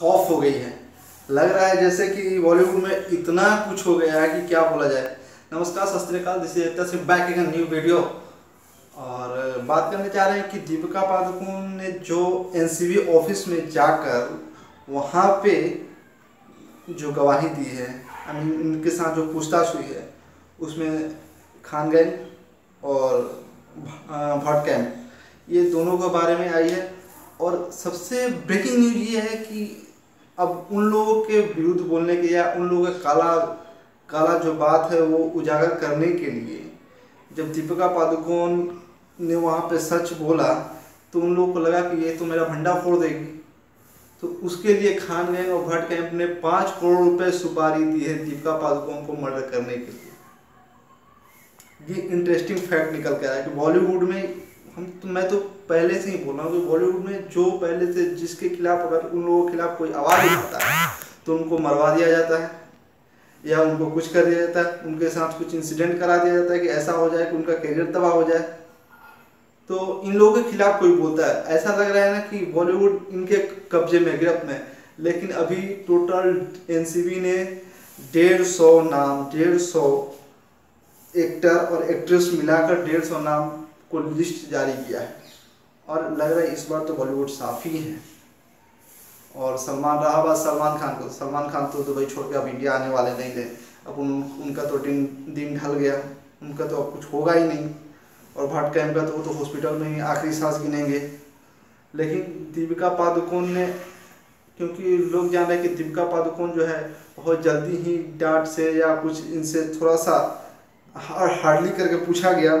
खौफ हो गई है। लग रहा है जैसे कि बॉलीवुड में इतना कुछ हो गया है कि क्या बोला जाए। नमस्कार, सत श्रीकाल this is back in new video और बात करने चाह रहे हैं कि दीपिका पादुकोण ने जो एनसीबी ऑफ़िस में जाकर वहाँ पे जो गवाही दी है आई मीन उनके साथ जो पूछताछ हुई है, उसमें खान गैंग और भट्ट कैंप ये दोनों के बारे में आई है। और सबसे ब्रेकिंग न्यूज़ ये है कि अब उन लोगों के विरुद्ध बोलने के या उन लोगों का काला काला जो बात है वो उजागर करने के लिए जब दीपिका पादुकोण ने वहाँ पे सच बोला तो उन लोगों को लगा कि ये तो मेरा भंडा फोड़ देगी। तो उसके लिए खान गैंग और भट्ट कैंप ने पाँच करोड़ रुपए सुपारी दी है दीपिका पादुकोण को मर्डर करने के लिए। ये इंटरेस्टिंग फैक्ट निकल के आया कि बॉलीवुड में हम तो मैं तो पहले से ही बोल रहा हूँ कि बॉलीवुड में जो पहले से जिसके खिलाफ अगर उन लोगों के खिलाफ कोई आवाज़ उठाता है तो उनको मरवा दिया जाता है। या उनको कुछ कर दिया जाता है, उनके साथ कुछ इंसिडेंट करा दिया जाता है कि ऐसा हो जाए कि उनका करियर तबाह हो जाए। तो इन लोगों के खिलाफ कोई बोलता है। ऐसा लग रहा है ना कि बॉलीवुड इनके कब्जे में, गिरफ्त में। लेकिन अभी टोटल एनसीबी ने डेढ़ सौ नाम, डेढ़ सौ एक्टर और एक्ट्रेस मिलाकर डेढ़ सौ नाम को लिस्ट जारी किया है। और लग रहा है इस बार तो बॉलीवुड साफ़ ही है। और सलमान, रहा बात सलमान खान को। सलमान खान तो दुबई छोड़ के अब इंडिया आने वाले नहीं थे। अब उन, उनका तो दिन दिन ढल गया। उनका तो अब कुछ होगा ही नहीं। और भट्ट कैम का तो वो तो हॉस्पिटल में ही आखिरी सांस गिनेंगे। लेकिन दीपिका पादुकोण ने, क्योंकि लोग जान रहे हैं कि दीपिका पादुकोण जो है, बहुत जल्दी ही डांट से या कुछ इनसे थोड़ा सा हार्डली करके पूछा गया।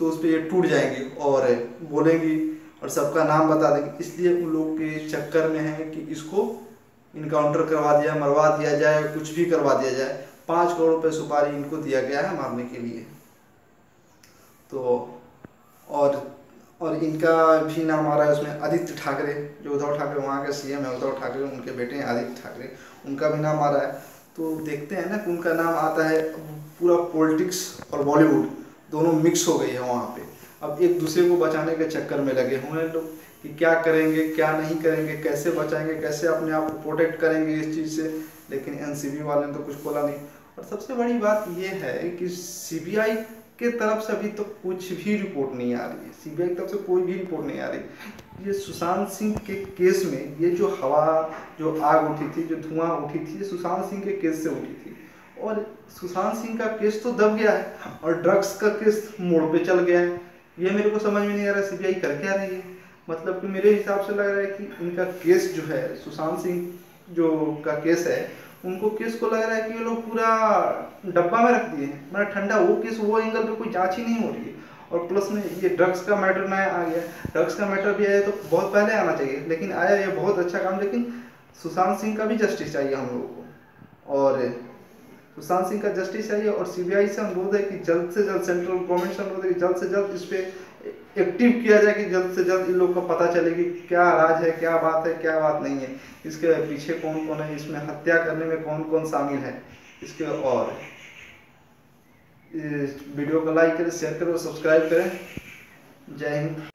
तो उस पर ये टूट जाएँगे और बोलेंगी और सबका नाम बता देंगे। इसलिए उन लोग के चक्कर में है कि इसको इनकाउंटर करवा दिया, मरवा दिया जाए कुछ भी करवा दिया जाए। पाँच करोड़ रुपए सुपारी इनको दिया गया है मारने के लिए। तो और और इनका भी नाम आ रहा है उसमें आदित्य ठाकरे, जो उद्धव ठाकरे, वहाँ के सीएम है उद्धव ठाकरे, उनके बेटे हैं आदित्य ठाकरे, उनका भी नाम आ रहा है। तो देखते हैं ना कि उनका नाम आता है पूरा पॉलिटिक्स और बॉलीवुड। दोनों मिक्स हो गई है वहाँ पे। अब एक दूसरे को बचाने के चक्कर में लगे हुए हैं लोग कि क्या करेंगे, क्या नहीं करेंगे, कैसे बचाएँगे, कैसे अपने आप को प्रोटेक्ट करेंगे इस चीज़ से। लेकिन एनसीबी वाले ने तो कुछ बोला नहीं। और सबसे बड़ी बात यह है कि सीबीआई के तरफ़ से अभी तो कुछ भी रिपोर्ट नहीं आ रही है। सीबीआई की तरफ़ से कोई भी रिपोर्ट नहीं आ रही। ये सुशांत सिंह के केस में ये जो हवा, जो आग उठी थी, जो धुआँ उठी थी, ये सुशांत सिंह के केस से उठी थी। और सुशांत सिंह का केस तो दब गया है और ड्रग्स का केस मोड़ पे चल गया है। ये मेरे को समझ में नहीं आ रहा सीबीआई कर क्या रही है? मतलब कि मेरे हिसाब से लग रहा है कि इनका केस जो है, सुशांत सिंह जो का केस है, उनको केस को लग रहा है कि ये लोग पूरा डब्बा में रख दिए हैं। मतलब ठंडा वो केस, वो एंगल पे कोई जाँच ही नहीं हो रही है। और प्लस में ये ड्रग्स का मैटर नया आ गया। ड्रग्स का मैटर भी आया तो बहुत पहले आना चाहिए, लेकिन आया ये बहुत अच्छा काम, लेकिन सुशांत सिंह का भी जस्टिस चाहिए हम लोगों को। और सुशांत सिंह का जस्टिस चाहिए और सीबीआई से अनुरोध है कि जल्द से जल्द सेंट्रल गवर्नमेंट से अनुरोध है कि जल्द से जल्द इस पर एक्टिव किया जाए कि जल्द से जल्द इन लोग का पता चले कि क्या राज है, क्या बात है, क्या बात नहीं है। इसके पीछे कौन कौन है, इसमें हत्या करने में कौन कौन शामिल है। इसके और वीडियो को लाइक करें, शेयर करें और सब्सक्राइब करें। जय हिंद।